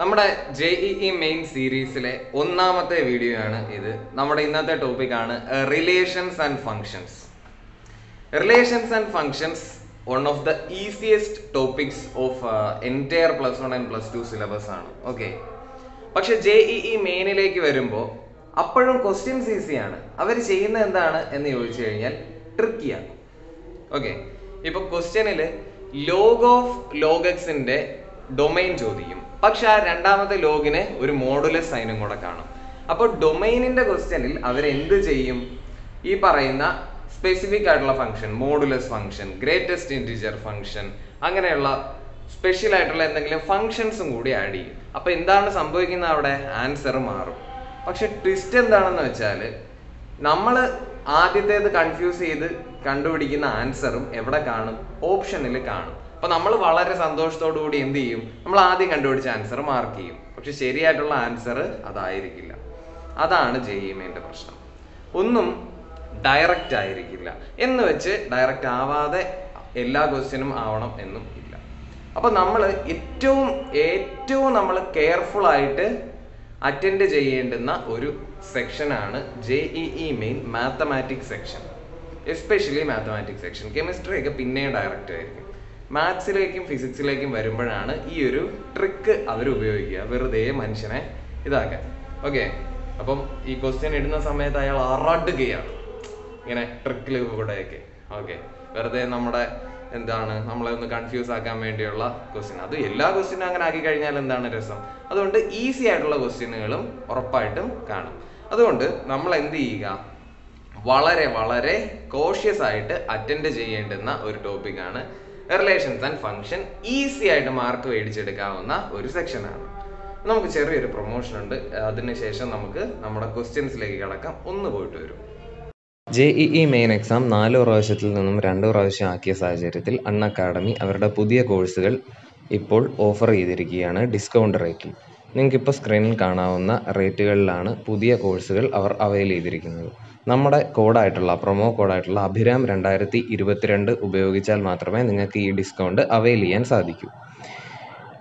നമ്മുടെ J E main സീരീസിലെ ഒന്നാമത്തെ വീഡിയോ ആണ് ഇത്. നമ്മുടെ ഇന്നത്തെ ടോപ്പിക് ആണ് relations and functions relations and functions one of the easiest topics of entire plus one and plus two syllabus ആണ്. ഓക്കെ പക്ഷെ ജെ ഇ ഇ മെയിനിലേക്ക് വരുമ്പോൾ അപ്പോഴും ക്വസ്റ്റ്യൻസ് ഈസിയാണ് അവർ ചെയ്യുന്ന എന്താണ് എന്ന് ചോദിച്ചു കഴിഞ്ഞാൽ ട്രിക്കിയാണ് ഓക്കെ ഇപ്പൊ ക്വസ്റ്റ്യനിൽ ലോഗ് ഓഫ് ലോഗക്സിന്റെ ഡൊമൈൻ ചോദിക്കും. പക്ഷെ ആ രണ്ടാമത്തെ ലോഗിന് ഒരു മോഡുലസ് സൈനും കൂടെ കാണും. അപ്പോൾ ഡൊമൈനിന്റെ ക്വസ്റ്റ്യനിൽ അവർ എന്ത് ചെയ്യും? ഈ പറയുന്ന സ്പെസിഫിക് ആയിട്ടുള്ള function modulus function greatest integer function അങ്ങനെയുള്ള സ്പെഷ്യൽ ആയിട്ടുള്ള എന്തെങ്കിലും ഫംഗ്ഷൻസും കൂടി ആഡ് ചെയ്യും. അപ്പോൾ എന്താണ് സംഭവിക്കുന്നത് അവിടെ? ആൻസർ മാറും. പക്ഷെ ട്വിസ്റ്റ് എന്താണെന്ന് വെച്ചാൽ നമ്മൾ ആദ്യത്തേത് കൺഫ്യൂസ് ചെയ്ത് കണ്ടുപിടിക്കുന്ന ആൻസറും എവിടെ കാണും? ഓപ്ഷനിൽ കാണും. അപ്പൊ നമ്മൾ വളരെ സന്തോഷത്തോടു കൂടി എന്ത് ചെയ്യും? നമ്മൾ ആദ്യം കണ്ടുപിടിച്ച ആൻസർ മാർക്ക് ചെയ്യും. പക്ഷെ ശരിയായിട്ടുള്ള ആൻസർ അതായിരിക്കില്ല. അതാണ് ജെയിമിന്റെ പ്രശ്നം. ഒന്നും ഡയറക്റ്റ് ആയിരിക്കില്ല. എന്ന് വെച്ച് ഡയറക്റ്റ് ആവാതെ എല്ലാ ക്വസ്റ്റ്യനും ആവണം എന്നും ഇല്ല. അപ്പൊ നമ്മൾ ഏറ്റവും ഏറ്റവും നമ്മൾ കെയർഫുൾ ആയിട്ട് അറ്റൻഡ് ചെയ്യേണ്ടുന്ന ഒരു സെക്ഷനാണ് J E E main mathematics section especially mathematics section chemistry ഒക്കെ പിന്നെയും ഡയറക്റ്റ് ആയിരിക്കും. മാത്സിലേക്കും ഫിസിക്സിലേക്കും വരുമ്പോഴാണ് ഈ ഒരു ട്രിക്ക് അവർ ഉപയോഗിക്കുക. വെറുതെ മനുഷ്യനെ ഇതാക്കാൻ. ഓക്കെ അപ്പം ഈ ക്വസ്റ്റ്യൻ ഇടുന്ന സമയത്ത് അയാൾ അറടുകയാണ് ഇങ്ങനെ ട്രിക്കിൽ കൂടെയൊക്കെ ഓക്കെ വെറുതെ നമ്മുടെ എന്താണ് നമ്മളെ ഒന്ന് കൺഫ്യൂസ് ആക്കാൻ വേണ്ടിയുള്ള ക്വസ്റ്റ്യൻ അത് എല്ലാ ക്വസ്റ്റ്യനും അങ്ങനെ ആക്കി കഴിഞ്ഞാൽ എന്താണ് രസം? അതുകൊണ്ട് ഈസി ആയിട്ടുള്ള ക്വസ്റ്റ്യനുകളും ഉറപ്പായിട്ടും കാണും. അതുകൊണ്ട് നമ്മൾ എന്ത് ചെയ്യുക? വളരെ വളരെ കോഷ്യസ് ആയിട്ട് അറ്റൻഡ് ചെയ്യേണ്ടുന്ന ഒരു ടോപ്പിക്കാണ് റിലേഷൻസ് ആൻഡ് ഫങ്ഷൻ ഈസി ആയിട്ട് മാർക്ക് മേടിച്ചെടുക്കാവുന്ന ഒരു സെക്ഷനാണ് നമുക്ക് ചെറിയൊരു പ്രൊമോഷൻ ഉണ്ട്. അതിനുശേഷം നമുക്ക് നമ്മുടെ ക്വസ്റ്റ്യൻസിലേക്ക് കിടക്കാം. ഒന്ന് പോയിട്ട് വരും. J E E main exam നാല് പ്രാവശ്യത്തിൽ നിന്നും രണ്ട് പ്രാവശ്യം ആക്കിയ സാഹചര്യത്തിൽ അൺ അക്കാഡമി അവരുടെ പുതിയ കോഴ്സുകൾ ഇപ്പോൾ ഓഫർ ചെയ്തിരിക്കുകയാണ് ഡിസ്കൗണ്ട് റേറ്റിൽ നിങ്ങൾക്കിപ്പോൾ സ്ക്രീനിൽ കാണാവുന്ന റേറ്റുകളിലാണ് പുതിയ കോഴ്സുകൾ അവർ അവൈൽ ചെയ്തിരിക്കുന്നത്. നമ്മുടെ കോഡായിട്ടുള്ള പ്രൊമോ കോഡായിട്ടുള്ള അഭിരാം രണ്ടായിരത്തി ഇരുപത്തിരണ്ട് ഉപയോഗിച്ചാൽ മാത്രമേ നിങ്ങൾക്ക് ഈ ഡിസ്കൗണ്ട് അവൈൽ ചെയ്യാൻ സാധിക്കൂ.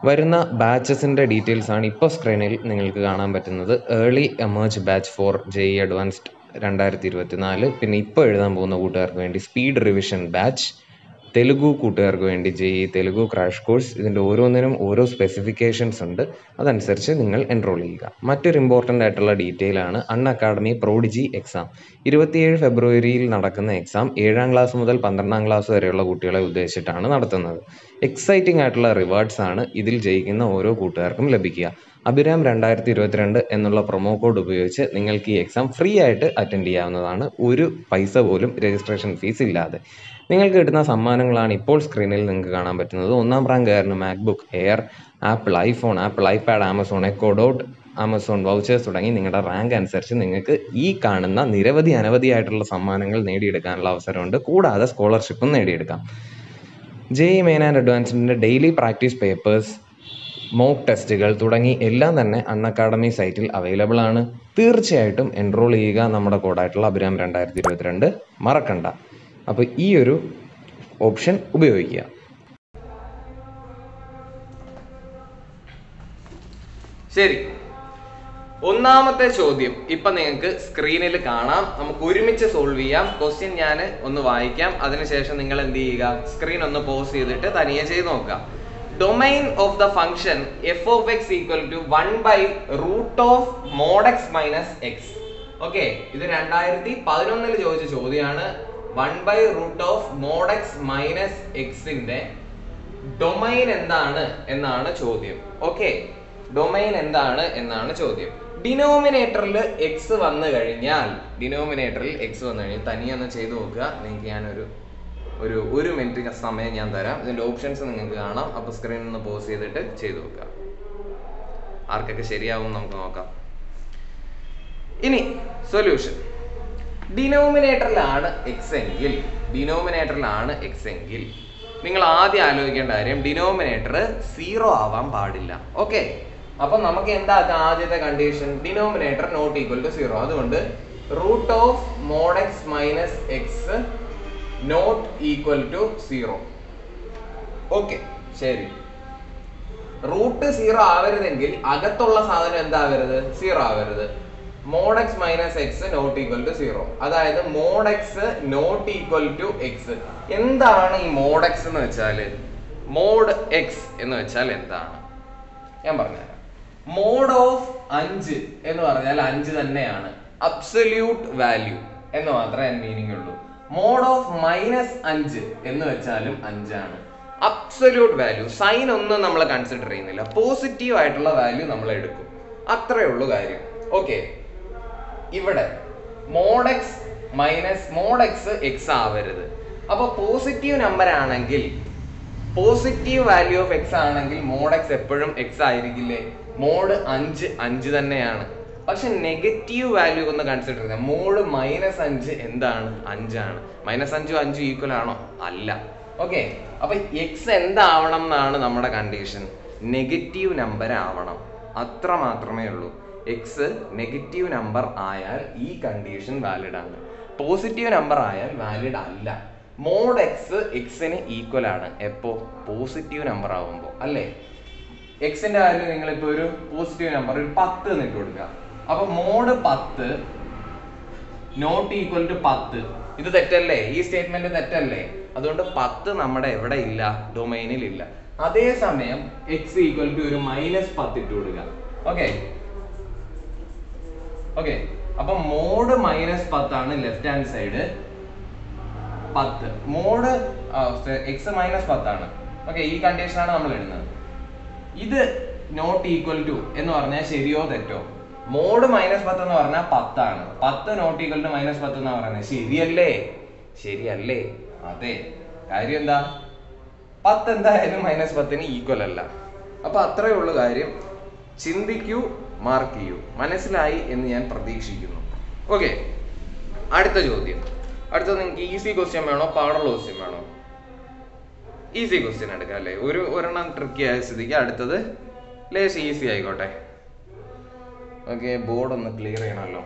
വരുന്ന ബാച്ചസിന്റെ ഡീറ്റെയിൽസാണ് ഇപ്പോൾ സ്ക്രീനിൽ നിങ്ങൾക്ക് കാണാൻ പറ്റുന്നത്. Early emerge batch for J E advanced രണ്ടായിരത്തി ഇരുപത്തിനാല് പിന്നെ ഇപ്പോൾ എഴുതാൻ പോകുന്ന കൂട്ടുകാർക്ക് വേണ്ടി സ്പീഡ് റിവിഷൻ ബാച്ച് തെലുഗു കൂട്ടുകാർക്ക് വേണ്ടി J E Telugu crash course ഇതിന്റെ ഓരോന്നിനും ഓരോ സ്പെസിഫിക്കേഷൻസ് ഉണ്ട്. അതനുസരിച്ച് നിങ്ങൾ എൻറോൾ ചെയ്യുക. മറ്റൊരു ഇമ്പോർട്ടന്റ് ആയിട്ടുള്ള ഡീറ്റെയിൽ ആണ് അൺ അക്കാഡമി പ്രോഡിജി എക്സാം ഇരുപത്തിയേഴ് ഫെബ്രുവരിയിൽ നടക്കുന്ന എക്സാം ഏഴാം ക്ലാസ് മുതൽ പന്ത്രണ്ടാം ക്ലാസ് വരെയുള്ള കുട്ടികളെ ഉദ്ദേശിച്ചിട്ടാണ് നടത്തുന്നത്. എക്സൈറ്റിംഗ് ആയിട്ടുള്ള റിവാർഡ്സ് ആണ് ഇതിൽ ജയിക്കുന്ന ഓരോ കൂട്ടുകാർക്കും ലഭിക്കുക. അഭിരാം രണ്ടായിരത്തി ഇരുപത്തിരണ്ട് എന്നുള്ള പ്രൊമോ കോഡ് ഉപയോഗിച്ച് നിങ്ങൾക്ക് ഈ എക്സാം ഫ്രീ ആയിട്ട് അറ്റൻഡ് ചെയ്യാവുന്നതാണ്. ഒരു പൈസ പോലും രജിസ്ട്രേഷൻ ഫീസ് ഇല്ലാതെ. നിങ്ങൾക്ക് കിട്ടുന്ന സമ്മാനങ്ങളാണ് ഇപ്പോൾ സ്ക്രീനിൽ നിങ്ങൾക്ക് കാണാൻ പറ്റുന്നത്. ഒന്നാം റാങ്കുകാരന് MacBook Air Apple iPhone Apple iPad Amazon Echo Dot Amazon vouchers തുടങ്ങി നിങ്ങളുടെ റാങ്ക് അനുസരിച്ച് നിങ്ങൾക്ക് ഈ കാണുന്ന നിരവധി അനവധിയായിട്ടുള്ള സമ്മാനങ്ങൾ നേടിയെടുക്കാനുള്ള അവസരമുണ്ട്. കൂടാതെ സ്കോളർഷിപ്പും നേടിയെടുക്കാം. ജെ ഇ മെയിൻ ആൻഡ് അഡ്വാൻസിന്റെ ഡെയിലി പ്രാക്ടീസ് പേപ്പേഴ്സ് മോക്ക് ടെസ്റ്റുകൾ തുടങ്ങി എല്ലാം തന്നെ അൺ അക്കാഡമി സൈറ്റിൽ അവൈലബിൾ ആണ്. തീർച്ചയായിട്ടും എൻറോൾ ചെയ്യുക നമ്മുടെ കോഡായിട്ടുള്ള അഭിരാം രണ്ടായിരത്തി ഇരുപത്തിരണ്ട്. മറക്കണ്ട. അപ്പോൾ ഈ ഒരു ഓപ്ഷൻ ഉപയോഗിക്കുക. ശരി. ഒന്നാമത്തെ ചോദ്യം. ഇപ്പൊ നിങ്ങൾക്ക് സ്ക്രീനിൽ കാണാം. നമുക്ക് ഒരുമിച്ച് സോൾവ് ചെയ്യാം. ക്വസ്റ്റ്യൻ ഞാൻ ഒന്ന് വായിക്കാം. അതിനുശേഷം നിങ്ങൾ എന്ത് ചെയ്യുക? സ്ക്രീൻ ഒന്ന് പോസ് ചെയ്തിട്ട് തനിയെ ചെയ്ത് നോക്കാം domain of the function F of X equal to one by root of mod X minus X okay ഇത് രണ്ടായിരത്തി പതിനൊന്നിൽ ചോദിച്ച ചോദ്യമാണ് one by root of mod X minus എക്സിന്റെ ഡൊമൈൻ എന്താണ് എന്നാണ് ചോദ്യം. ഓക്കെ? ഡൊമൈൻ എന്താണ് എന്നാണ് ചോദ്യം. ഡിനോമിനേറ്ററിൽ എക്സ് വന്നു കഴിഞ്ഞാൽ ഡിനോമിനേറ്ററിൽ എക്സ് വന്നു കഴിഞ്ഞാൽ തനിയൊന്ന് ചെയ്തു നോക്കുക. നിങ്ങൾക്ക് ഞാനൊരു ഒരു ഒരു മിനിറ്റ് സമയം ഞാൻ തരാം. ഇതിന്റെ ഓപ്ഷൻസ് നിങ്ങൾക്ക് കാണാം. അപ്പോൾ സ്ക്രീനിൽ നിന്ന് പോസ് ചെയ്തിട്ട് ചെയ്തു നോക്കുക. ആർക്കൊക്കെ ശരിയാവും നമുക്ക് നോക്കാം. ഇനി സൊല്യൂഷൻ ഡിനോമിനേറ്ററിലാണ് എക്സ് എങ്കിൽ ഡിനോമിനേറ്ററിലാണ് എക്സ് എങ്കിൽ നിങ്ങൾ ആദ്യം ആലോചിക്കേണ്ട കാര്യം ഡിനോമിനേറ്റർ സീറോ ആവാൻ പാടില്ല. ഓക്കെ അപ്പൊ നമുക്ക് എന്താ ആദ്യത്തെ condition denominator not equal to zero അതുകൊണ്ട് root of mod X minus X not equal to zero okay ശരി. റൂട്ട് സീറോ ആവരുതെങ്കിൽ അകത്തുള്ള സാധനം എന്താവരുത്? സീറോ ആവരുത്. Mod X minus X not equal to zero അതായത് mod X not equal to X എന്താണ് ഈ മോഡ് എക്സ് എന്ന് വെച്ചാൽ മോഡ് എക്സ് എന്ന് വെച്ചാൽ എന്താണ്? ഞാൻ പറഞ്ഞുതരാം. മോഡ് ഓഫ് അഞ്ച് എന്ന് പറഞ്ഞാൽ അഞ്ച് തന്നെയാണ്. അബ്സല്യൂട്ട് വാല്യൂ എന്ന് മാത്രമേ മീനിങ് ഉള്ളൂ. മോഡ് ഓഫ് മൈനസ് അഞ്ച് എന്ന് വെച്ചാലും അഞ്ചാണ്. അബ്സല്യൂട്ട് വാല്യൂ സൈൻ ഒന്നും നമ്മൾ കൺസിഡർ ചെയ്യുന്നില്ല. പോസിറ്റീവ് ആയിട്ടുള്ള വാല്യൂ നമ്മൾ എടുക്കും. അത്രേ ഉള്ളൂ കാര്യം. ഓക്കെ. ഇവിടെ mod X minus mod X X ആവരുത്. അപ്പൊ പോസിറ്റീവ് നമ്പർ ആണെങ്കിൽ പോസിറ്റീവ് വാല്യൂ ഓഫ് എക്സ് ആണെങ്കിൽ മോഡ് എക്സ് എപ്പോഴും എക്സ് ആയിരിക്കില്ലേ? മോഡ് അഞ്ച് അഞ്ച് തന്നെയാണ്. പക്ഷെ നെഗറ്റീവ് വാല്യൂ ഒന്ന് കൺസിഡർ ചെയ്താൽ മോഡ് മൈനസ് അഞ്ച് എന്താണ്? അഞ്ചാണ്. മൈനസ് അഞ്ചും അഞ്ചും ഈക്വൽ ആണോ? അല്ല. ഓക്കെ അപ്പൊ എക്സ് എന്താവണം എന്നാണ് നമ്മുടെ കണ്ടീഷൻ നെഗറ്റീവ് നമ്പർ ആവണം. അത്ര മാത്രമേ ഉള്ളൂ. എക്സ് നെഗറ്റീവ് നമ്പർ ആയാൽ ഈ കണ്ടീഷൻ വാലിഡ് ആണ്. പോസിറ്റീവ് നമ്പർ ആയാൽ വാലിഡ് അല്ല. മോഡ് എക്സ് എക്സിന് ഈക്വൽ ആണ്. എപ്പോ? പോസിറ്റീവ് നമ്പർ ആവുമ്പോൾ അല്ലേ? എക്സിന്റെ നിങ്ങൾ നിങ്ങളിപ്പോ ഒരു പോസിറ്റീവ് നമ്പർ ഒരു പത്ത് നിട്ട് കൊടുക്കുക. അപ്പൊ മോഡ് പത്ത് നോട്ട് ഈക്വൽ ടു പത്ത്. ഇത് തെറ്റല്ലേ? ഈ സ്റ്റേറ്റ്മെന്റ് തെറ്റല്ലേ? അതുകൊണ്ട് പത്ത് നമ്മുടെ എവിടെ ഇല്ല? ഡൊമൈനിൽ ഇല്ല. അതേസമയം എക്സ് ഈക്വൽ ടു ഒരു മൈനസ് പത്ത് ഇട്ട് കൊടുക്കുക. ഓക്കെ ഓക്കെ അപ്പൊ മോഡ് മൈനസ് പത്താണ് ലെഫ്റ്റ് ഹാൻഡ് സൈഡ് പത്ത്. മോഡ് എക്സ് മൈനസ് പത്താണ് ഓക്കെ ഈ കണ്ടീഷനാണ് നമ്മൾ ഇടുന്നത്. ഇത് നോട്ട് ഈക്വൽ ടു എന്ന് പറഞ്ഞാൽ ശരിയോ തെറ്റോ? മോഡ് മൈനസ് പത്ത് എന്ന് പറഞ്ഞാൽ പത്താണ്. പത്ത് നോട്ട് ഈക്വൽ ടു മൈനസ് പത്ത് എന്ന് പറയുന്നത്. ശരിയല്ലേ? ശരിയല്ലേ? അതെ. കാര്യം എന്താ? പത്ത് എന്തായാലും മൈനസ് പത്തിന് ഈക്വൽ അല്ല. അപ്പൊ അത്രേ ഉള്ളു കാര്യം. ചിന്തിക്കൂ. മാർക്ക് ചെയ്യൂ. മനസ്സിലായി എന്ന് ഞാൻ പ്രതീക്ഷിക്കുന്നു. ഓക്കെ അടുത്ത ചോദ്യം. അടുത്തത് നിങ്ങൾക്ക് ഈസി ക്വസ്റ്റ്യൻ വേണോ? പാടുള്ള ക്വസ്റ്റ്യൻ വേണോ? ഈസി ക്വസ്റ്റ്യൻ എടുക്കാം അല്ലേ? ഒരു ഒരെണ്ണം ട്രിക്കി ആയ സ്ഥിതിക്ക് അടുത്തത് ലേശം ഈസി ആയിക്കോട്ടെ. ഓക്കെ ബോർഡ് ഒന്ന് ക്ലിയർ ചെയ്യണമല്ലോ.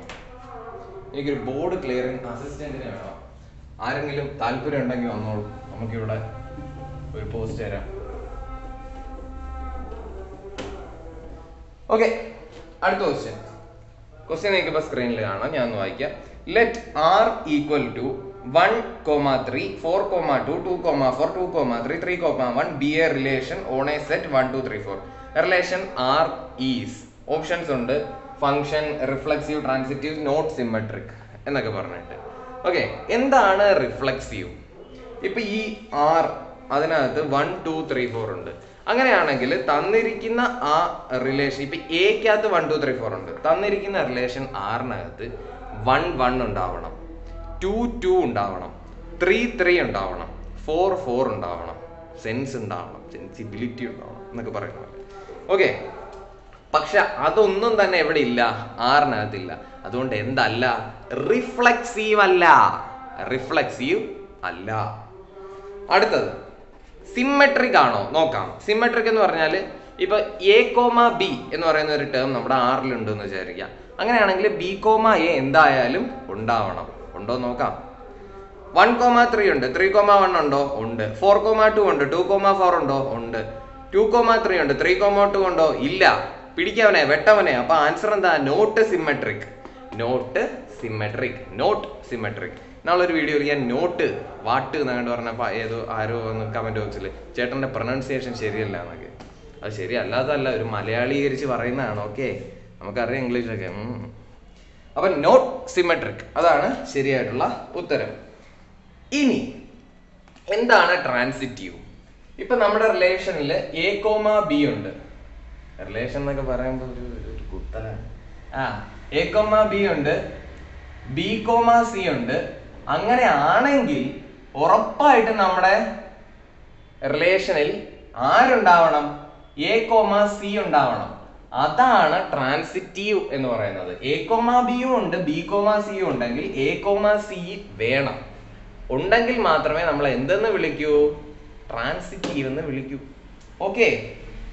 എനിക്കൊരു ബോർഡ് ക്ലിയറിങ് അസിസ്റ്റന്റിനെ വേണം? ആരെങ്കിലും താല്പര്യം ഉണ്ടെങ്കിൽ വന്നോളൂ. നമുക്കിവിടെ ഒരു പോസ്റ്റ് തരാം. ഓക്കെ അടുത്ത ക്വസ്റ്റ്യൻ ക്വസ്റ്റ്യൻ നിങ്ങൾക്ക് ഇപ്പോൾ സ്ക്രീനിൽ കാണാം. ഞാൻ ഒന്ന് വായിക്കാം. Let R equal to one comma three four comma two two comma four two comma three three comma one be a relation on a set one two three four relation R is options ഉണ്ട്. Function reflexive transitive not symmetric എന്നൊക്കെ പറഞ്ഞിട്ട്. Okay എന്താണ് reflexive ഇപ്പൊ ഈ R അതിനകത്ത് one two three four ഉണ്ട്. അങ്ങനെയാണെങ്കിൽ തന്നിരിക്കുന്ന ആ റിലേഷൻ ഇപ്പൊ എക്കകത്ത് വൺ ടു ത്രീ ഫോർ ഉണ്ട്. തന്നിരിക്കുന്ന റിലേഷൻ ആറിനകത്ത് വൺ വൺ ഉണ്ടാവണം. ടു ടു ഉണ്ടാവണം. ത്രീ ത്രീ ഉണ്ടാവണം. ഫോർ ഫോർ ഉണ്ടാവണം. സെൻസ് ഉണ്ടാവണം. സെൻസിബിലിറ്റി ഉണ്ടാവണം എന്നൊക്കെ പറയുന്നത് ഓക്കെ പക്ഷെ അതൊന്നും തന്നെ എവിടെ ഇല്ല. ആറിനകത്തില്ല അതുകൊണ്ട് എന്തല്ല? റിഫ്ലക്സീവ് അല്ല. റിഫ്ലക്സീവ് അല്ല. അടുത്തത്. സിമെട്രിക് ആണോ? നോക്കാം. സിമ്മെട്രിക് എന്ന് പറഞ്ഞാൽ ഇപ്പൊ എ കോമ ബി എന്ന് പറയുന്ന ഒരു ടേം നമ്മുടെ ആറിലുണ്ട് എന്ന് വിചാരിക്കാം അങ്ങനെയാണെങ്കിൽ ബി കോമ എ എന്തായാലും ഉണ്ടാവണം. ഉണ്ടോ നോക്കാം. വൺ കോമ ത്രീ ഉണ്ട്. ത്രീ കോമ വൺ ഉണ്ടോ? ഉണ്ട്. ഫോർ കോമ ടു ഉണ്ട്. ടു കോമ ഫോർ ഉണ്ടോ? ഉണ്ട്. ടു കോമ ത്രീ ഉണ്ട്. ത്രീ കോമ ടു ഉണ്ടോ? ഇല്ല. പിടിക്കവനെ വെട്ടവനെ. അപ്പൊ ആൻസർ എന്താ? Not symmetric not symmetric not symmetric നാളൊരു video ഞാൻ നോട്ട് വാട്ട് എന്നാണ്ട് പറഞ്ഞപ്പോൾ ഏതോ ആരോ ഒന്ന് കമന്റ് ബോക്സിൽ ചേട്ടന്റെ പ്രൊനൗൺസിയേഷൻ ശരിയല്ല എന്നൊക്കെ. അത് ശരിയല്ലാതല്ല ഒരു മലയാളീകരിച്ച് പറയുന്നതാണ് ഓക്കെ നമുക്കറിയാം ഇംഗ്ലീഷൊക്കെ അപ്പൊ നോട്ട് സിമെട്രിക് അതാണ് ശരിയായിട്ടുള്ള ഉത്തരം. ഇനി എന്താണ് ട്രാൻസിറ്റീവ് ഇപ്പം നമ്മുടെ റിലേഷനിൽ എ കോമ ബി ഉണ്ട്. റിലേഷൻ എന്നൊക്കെ പറയുമ്പോൾ ഒരു ഒരു കുത്തലാണ്. ആ. എ കോമ ബി ഉണ്ട് ബി കോമ സി ഉണ്ട്. അങ്ങനെ ആണെങ്കിൽ ഉറപ്പായിട്ടും നമ്മുടെ റിലേഷനിൽ ആരുണ്ടാവണം? എ കോമ സി ഉണ്ടാവണം. അതാണ് ട്രാൻസിറ്റീവ് എന്ന് പറയുന്നത്. എ കോമ ബിയും ഉണ്ട് ബി കോമ സിയും ഉണ്ടെങ്കിൽ എ കോമ സി വേണം. ഉണ്ടെങ്കിൽ മാത്രമേ നമ്മൾ എന്തെന്ന് വിളിക്കൂ? ട്രാൻസിറ്റീവ് എന്ന് വിളിക്കൂ. ഓക്കെ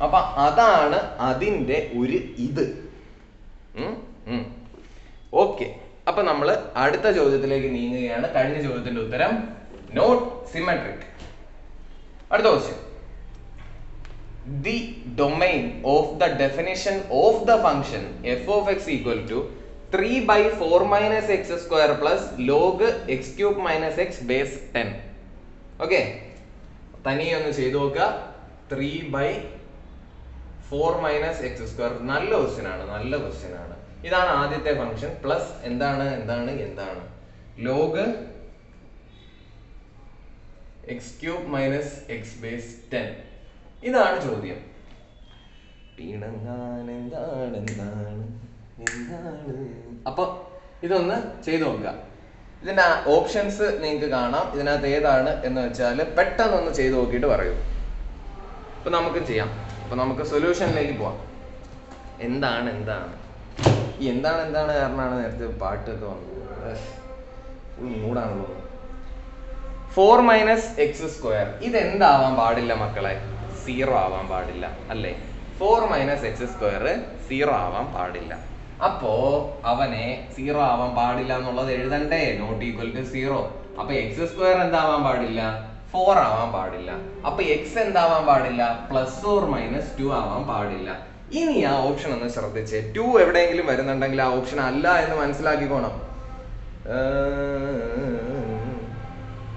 അപ്പൊ അതാണ് അതിന്റെ ഒരു ഇത്. ഓക്കെ. അപ്പൊ നമ്മൾ അടുത്ത ചോദ്യത്തിലേക്ക് നീങ്ങുകയാണ്. കഴിഞ്ഞ ചോദ്യത്തിന്റെ ഉത്തരം നോട്ട് സിമെട്രിക് അടുത്ത question the domain of the definition of the function F of X equal to three by four minus X square plus log X cube minus X base ten okay തനിയെ ഒന്ന് ചെയ്തു നോക്കുക. Three by four minus X square നല്ല question ആണ് നല്ല question ആണ്. ഇതാണ് ആദ്യത്തെ ഫംഗ്ഷൻ പ്ലസ് എന്താണ് എന്താണ് എന്താണ്? Log X cube minus X base ten ഇതാണ് ചോദ്യം. അപ്പൊ ഇതൊന്ന് ചെയ്തു നോക്കുക. ഇതിന്റെ ഓപ്ഷൻസ് നിങ്ങൾക്ക് കാണാം. ഇതിനകത്ത് ഏതാണ് എന്ന് വെച്ചാൽ പെട്ടെന്ന് ഒന്ന് ചെയ്തു നോക്കിയിട്ട് പറയൂ. അപ്പൊ നമുക്ക് ചെയ്യാം. അപ്പൊ നമുക്ക് സൊല്യൂഷനിലേക്ക് പോവാം. എന്താണ് എന്താണ്? എന്താണ് എന്താണ് കാരണമാണ് നേരത്തെ പാട്ടൊക്കെ വന്നത്? മൂടാണല്ലോ ഫോർ മൈനസ് എക്സ് സ്ക്വയർ ഇത് എന്താവാൻ പാടില്ല മക്കളെ? സീറോ ആവാൻ പാടില്ല അല്ലേ? Four minus X square zero ആവാൻ പാടില്ല. അപ്പോ അവനെ സീറോ ആവാൻ പാടില്ല എന്നുള്ളത് എഴുതണ്ടേ? നോട്ട് ഈക്വൽ ടു സീറോ അപ്പൊ എക്സ് സ്ക്വയർ എന്താവാൻ പാടില്ല? ഫോർ ആവാൻ പാടില്ല. അപ്പൊ എക്സ് എന്താവാൻ പാടില്ല? പ്ലസ് ഓർ മൈനസ് ടു ആവാൻ പാടില്ല. ഇനി ആ ഓപ്ഷൻ ഒന്ന് ശ്രദ്ധിച്ച്. ടു എവിടെയെങ്കിലും വരുന്നുണ്ടെങ്കിൽ ആ ഓപ്ഷൻ അല്ല എന്ന് മനസ്സിലാക്കിക്കോണം.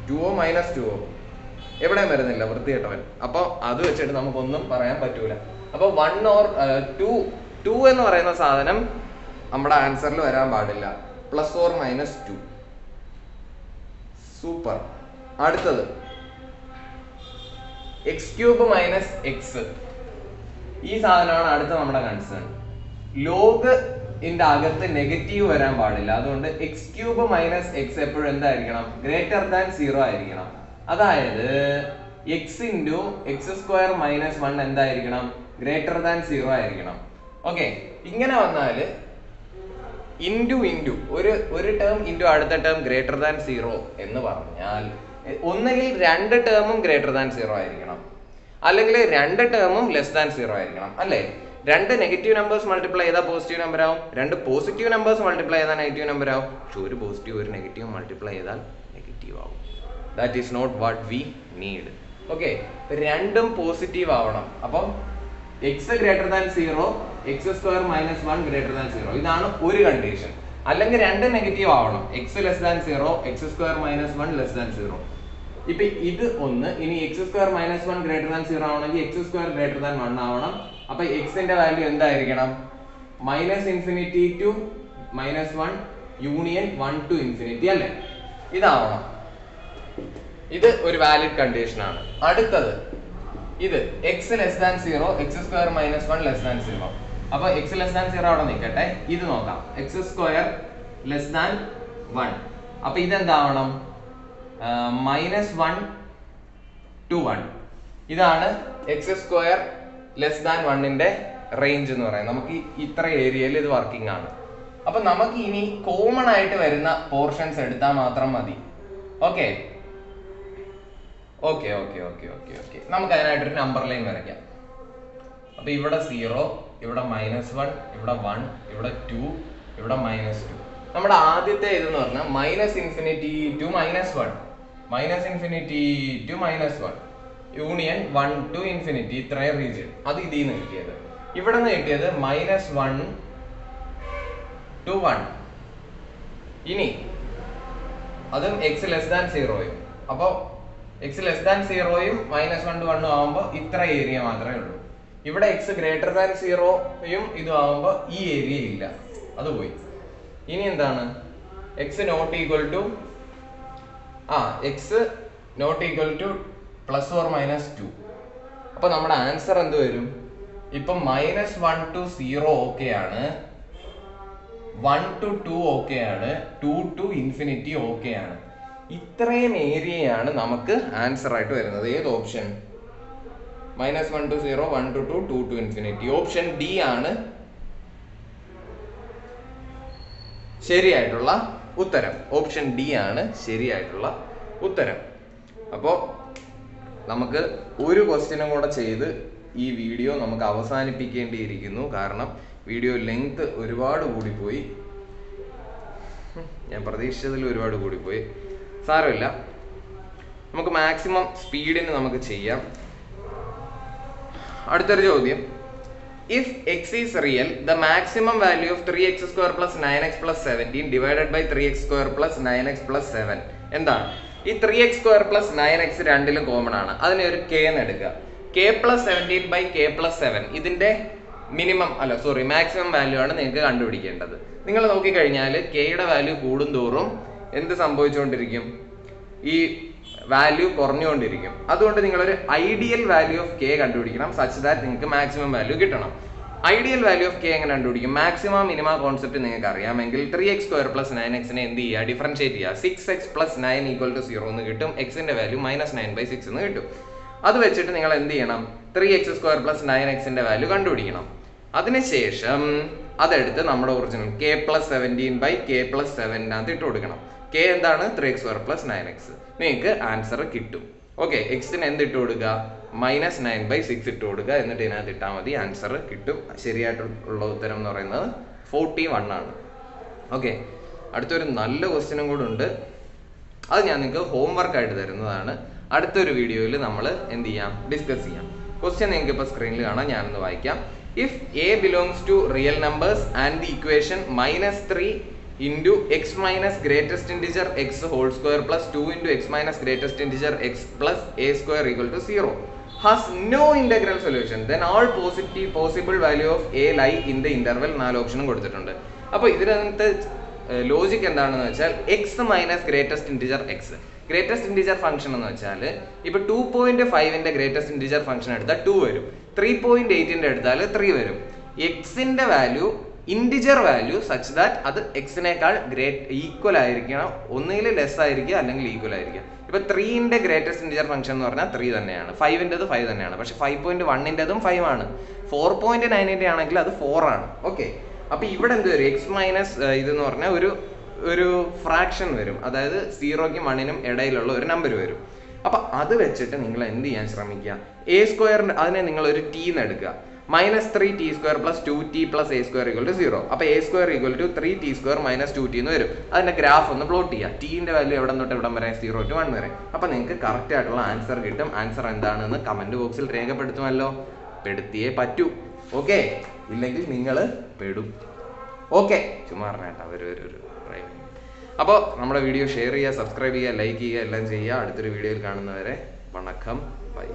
ടുവോ മൈനസ് ടുവോ എവിടെയും വരുന്നില്ല വൃത്തികെട്ടവൻ. അപ്പൊ അത് വെച്ചിട്ട് നമുക്കൊന്നും പറയാൻ പറ്റൂല. അപ്പൊ വൺ ഓർ ടു ടു എന്ന് പറയുന്ന സാധനം നമ്മുടെ ആൻസറിൽ വരാൻ പാടില്ല. Plus or minus two super അടുത്തത്. എക്സ് ക്യൂബ് മൈനസ് എക്സ് ഈ സാധനമാണ് അടുത്ത നമ്മുടെ കൺസേൺ ലോഗ് ഇന്റെ അകത്ത് നെഗറ്റീവ് വരാൻ പാടില്ല. അതുകൊണ്ട് എക്സ് ക്യൂബ് മൈനസ് എക്സ് എപ്പോഴും എന്തായിരിക്കണം? ഗ്രേറ്റർ ദാൻ സീറോ ആയിരിക്കണം. അതായത് X into X square minus one എന്തായിരിക്കണം? ഗ്രേറ്റർ ദാൻ സീറോ ആയിരിക്കണം. ഓക്കെ ഇങ്ങനെ വന്നാൽ ഇന്റു ഇന്റു ഒരു ഒരു ടേം ഇന്റു അടുത്ത ടേം ഗ്രേറ്റർ ദാൻ സീറോ എന്ന് പറഞ്ഞാൽ ഒന്നുകിൽ രണ്ട് ടേമും ഗ്രേറ്റർ ദാൻ സീറോ ആയിരിക്കണം. അല്ലെങ്കിൽ രണ്ട് ടേമും ലെസ് ദാൻ സീറോ ആയിരിക്കണം അല്ലേ? രണ്ട് നെഗറ്റീവ് നമ്പേഴ്സ് മൾട്ടിപ്ലൈ ചെയ്താൽ പോസിറ്റീവ് നമ്പർ ആവും. രണ്ട് പോസിറ്റീവ് നമ്പേഴ്സ് മൾട്ടിപ്ലൈ ചെയ്താൽ നെഗറ്റീവ് നമ്പർ ആവും. പക്ഷെ ഒരു പോസിറ്റീവ് ഒരു നെഗറ്റീവ് മൾട്ടിപ്ലൈ ചെയ്താൽ നെഗറ്റീവ് ആവും. That is not what we need okay രണ്ടും പോസിറ്റീവ് ആവണം. അപ്പം X greater than zero X square minus one greater than zero ഇതാണ് ഒരു കണ്ടീഷൻ അല്ലെങ്കിൽ രണ്ട് നെഗറ്റീവ് ആവണം. X less than zero X square minus one less than zero ഇപ്പൊ ഇത് ഒന്ന് ഇനി x square minus one greater than zero ആവണമെങ്കിൽ x square greater than one ആവണം. അപ്പൊ എക്സിന്റെ വാല്യൂ എന്തായിരിക്കണം? Minus infinity to minus one union one to infinity അല്ലേ? ഇതാവണം. ഇത് ഒരു വാലിഡ് കണ്ടീഷൻ ആണ്. അടുത്തത് ഇത് x less than zero x square minus one less than zero അപ്പൊ എക്സ് ലെസ് ദാൻ സീറോ അവിടെ നിൽക്കട്ടെ. ഇത് നോക്കാം. X square less than one അപ്പൊ ഇതെന്താവണം? മൈനസ് വൺ ടു വൺ ഇതാണ് എക്സ് സ്ക്വയർ ലെസ് ദാൻ വണ്ണിന്റെ റേഞ്ച് എന്ന് പറയുന്നത്. നമുക്ക് ഇത്ര ഏരിയയിൽ ഇത് വർക്കിംഗ് ആണ്. അപ്പൊ നമുക്ക് ഇനി കോമൺ ആയിട്ട് വരുന്ന പോർഷൻസ് എടുത്താൽ മാത്രം മതി. Okay okay okay okay okay okay നമുക്ക് അതിനായിട്ടൊരു നമ്പർ ലൈൻ വരയ്ക്കാം. അപ്പൊ ഇവിടെ സീറോ ഇവിടെ മൈനസ് വൺ ഇവിടെ വൺ ഇവിടെ ടു ഇവിടെ മൈനസ് ടു നമ്മുടെ ആദ്യത്തെ ഇതെന്ന് പറഞ്ഞാൽ minus infinity to minus one minus infinity to minus one. Union one to infinity ഇത്രയും റീജിയൻ. അത് ഇതിൽ നിന്ന് കിട്ടിയത്. ഇവിടെ നിന്ന് കിട്ടിയത് മൈനസ് വൺ ടു വൺ. ഇനി അതും എക്സ് ലെസ് ദാൻ സീറോയും അപ്പോൾ എക്സ് ലെസ് ദാൻ സീറോയും മൈനസ് വൺ ടു വണ്ണും ആകുമ്പോൾ ഇത്ര ഏരിയ മാത്രമേ ഉള്ളൂ. ഇവിടെ എക്സ് ഗ്രേറ്റർ ദാൻ സീറോയും ഇതും ആകുമ്പോൾ ഈ ഏരിയ ഇല്ല. അത് പോയി. ഇനി എന്താണ്? എക്സ് നോട്ട് ഈക്വൽ ടു ആ x not equal to plus or minus two അപ്പൊ നമ്മുടെ ആൻസർ എന്ത് വരും? ഇപ്പൊ minus one to zero okay ആണ്. വൺ ടു ടു ഓക്കെ ആണ്. ടു ടു ഇൻഫിനിറ്റി ഓക്കെ ആണ്. ഇത്രയും ഏരിയയാണ് നമുക്ക് ആൻസർ ആയിട്ട് വരുന്നത്. ഏത് option minus one to zero one to two two to infinity option D ആണ്. ശരിയായിട്ടുള്ള ഉത്തരം. ഓപ്ഷൻ ഡി ആണ് ശരിയായിട്ടുള്ള ഉത്തരം. അപ്പോൾ നമുക്ക് ഒരു ക്വസ്റ്റ്യനും കൂടെ ചെയ്ത് ഈ വീഡിയോ നമുക്ക് അവസാനിപ്പിക്കേണ്ടിയിരിക്കുന്നു. കാരണം വീഡിയോ ലെങ്ത് ഒരുപാട് കൂടിപ്പോയി. ഞാൻ പ്രതീക്ഷിച്ചതിൽ ഒരുപാട് കൂടിപ്പോയി. സാരമില്ല. നമുക്ക് മാക്സിമം സ്പീഡിന് നമുക്ക് ചെയ്യാം. അടുത്തൊരു ചോദ്യം. If x is real the maximum value of three x square plus nine x plus seventeen divided by three x square plus nine x plus seven എന്താണ്? ഈ three x square plus nine x രണ്ടിലും common ആണ്. അതിനെ ഒരു K എന്ന് എടുക്കുക. K plus seventeen by K plus seven ഇതിന്റെ minimum അല്ല സോറി മാക്സിമം വാല്യൂ ആണ് നിങ്ങൾക്ക് കണ്ടുപിടിക്കേണ്ടത്. നിങ്ങൾ നോക്കിക്കഴിഞ്ഞാൽ കെയുടെ വാല്യൂ കൂടും തോറും എന്ത് സംഭവിച്ചുകൊണ്ടിരിക്കും? ഈ വാല്യൂ കുറഞ്ഞുകൊണ്ടിരിക്കും. അതുകൊണ്ട് നിങ്ങൾ ഒരു ഐഡിയൽ വാല്യൂ ഓഫ് കെ കണ്ടുപിടിക്കണം. സച്ച് ദാറ്റ് നിങ്ങൾക്ക് മാക്സിമം വാല്യൂ കിട്ടണം. ഐഡിയൽ വാല്യൂ ഓഫ് കെ എങ്ങനെ കണ്ടുപിടിക്കും? മാക്സിമം മിനിമ കോൺസെപ്റ്റ് നിങ്ങൾക്ക് അറിയാമെങ്കിൽ three x square plus nine എക്സിനെ എന്ത് ചെയ്യുക? ഡിഫറൻഷിയേറ്റ് ചെയ്യുക. Six x plus nine equal to zero എന്ന് കിട്ടും. എക്സിന്റെ value minus nine by six എന്ന് കിട്ടും. അത് വെച്ചിട്ട് നിങ്ങൾ എന്ത് ചെയ്യണം? Three x square plus nine എക്സിന്റെ വാല്യൂ കണ്ടുപിടിക്കണം. അതിനുശേഷം അതെടുത്ത് നമ്മുടെ original K plus seventeen by K plus സെവനിനകത്ത് ഇട്ട് കൊടുക്കണം. കെ എന്താണ്? Three x square plus nine x നിങ്ങൾക്ക് ആൻസർ കിട്ടും. ഓക്കെ എക്സിന് എന്ത് ഇട്ട് കൊടുക്കുക മൈനസ് നയൻ ബൈ സിക്സ് ഇട്ട് കൊടുക്കുക എന്നിട്ട് ഇതിനകത്ത് ഇട്ടാൽ മതി. ആൻസർ കിട്ടും. ശരിയായിട്ടുള്ള ഉത്തരം എന്ന് പറയുന്നത് ഫോർട്ടി വൺ ആണ്. ഓക്കെ അടുത്തൊരു നല്ല ക്വസ്റ്റ്യനും കൂടെ ഉണ്ട്. അത് ഞാൻ നിങ്ങൾക്ക് ഹോംവർക്ക് ആയിട്ട് തരുന്നതാണ്. അടുത്തൊരു വീഡിയോയിൽ നമ്മൾ എന്ത് ചെയ്യാം? ഡിസ്കസ് ചെയ്യാം. ക്വസ്റ്റ്യൻ നിങ്ങൾക്ക് ഇപ്പോൾ സ്ക്രീനിൽ കാണാം. ഞാനൊന്ന് വായിക്കാം. If A belongs to real numbers and the equation minus three into x minus greatest integer x whole square plus two into x minus greatest integer x plus A square equal to zero has no integral solution then all positive possible value of A lie in the interval നാല് ഓപ്ഷനും കൊടുത്തിട്ടുണ്ട്. അപ്പോൾ ഇതിനകത്ത് logic എന്താണെന്ന് വെച്ചാൽ x minus greatest integer x greatest integer function എന്ന് വെച്ചാൽ ഇപ്പോൾ ടു പോയിന്റ് ഫൈവിന്റെ ഗ്രേറ്റസ്റ്റ് ഇന്റിജർ ഫംഗ്ഷൻ എടുത്താൽ ടു വരും. ത്രീ പോയിന്റ് എയ്റ്റിന്റെ എടുത്താൽ ത്രീ വരും. എക്സിന്റെ value integer value such that അത് എക്സിനേക്കാൾ ഗ്രേറ്റ് ഈക്വൽ ആയിരിക്കണം. ഒന്നുകിൽ ലെസ് ആയിരിക്കുക അല്ലെങ്കിൽ ഈക്വൽ ആയിരിക്കുക. ഇപ്പൊ ത്രീന്റെ ഗ്രേറ്റസ്റ്റ് ഇൻഡിജർ ഫംഗ്ഷൻ എന്ന് പറഞ്ഞാൽ ത്രീ തന്നെയാണ്. ഫൈവിന്റെത് ഫൈവ് തന്നെയാണ്. പക്ഷെ ഫൈവ് പോയിന്റ് വണ്ണിന്റെതും ഫൈവ് ആണ്. ഫോർ പോയിന്റ് നയനിന്റെ ആണെങ്കിൽ അത് ഫോർ ആണ്. ഓക്കെ അപ്പൊ ഇവിടെ എന്ത് വരും? എക്സ് മൈനസ് ഇതെന്ന് പറഞ്ഞാൽ ഒരു ഒരു ഫ്രാക്ഷൻ വരും. അതായത് സീറോയ്ക്കും വണ്ണിനും ഇടയിലുള്ള ഒരു നമ്പർ വരും. അപ്പൊ അത് വെച്ചിട്ട് നിങ്ങൾ എന്ത് ചെയ്യാൻ ശ്രമിക്കുക? എ സ്ക്വയറിന്റെ അതിനെ നിങ്ങൾ ഒരു ടീന്ന് എടുക്കുക. Minus three T square plus two T plus A square equal to zero അപ്പൊ A square equal to three T square minus two T എന്ന് വരും. അതിന്റെ ഗ്രാഫ് ഒന്ന് പ്ലോട്ട് ചെയ്യുക ടീന്റെ വാല്യൂ എവിടെ തൊട്ട് എവിടം വരെ? സീറോ ടു വൺ വരെ. അപ്പൊ നിങ്ങൾക്ക് കറക്റ്റ് ആയിട്ടുള്ള ആൻസർ കിട്ടും. ആൻസർ എന്താണെന്ന് കമന്റ് ബോക്സിൽ രേഖപ്പെടുത്തുമല്ലോ. പെടുത്തിയേ പറ്റൂ. ഓക്കെ ഇല്ലെങ്കിൽ നിങ്ങൾ പെടും. ഓക്കെ ചുമ്മാ പറഞ്ഞേട്ടാ ഒരു ഒരു അപ്പോൾ നമ്മുടെ വീഡിയോ ഷെയർ ചെയ്യുക സബ്സ്ക്രൈബ് ചെയ്യുക ലൈക്ക് ചെയ്യുക എല്ലാം ചെയ്യുക. അടുത്തൊരു വീഡിയോയിൽ കാണുന്നവരെ വണക്കം. ബൈ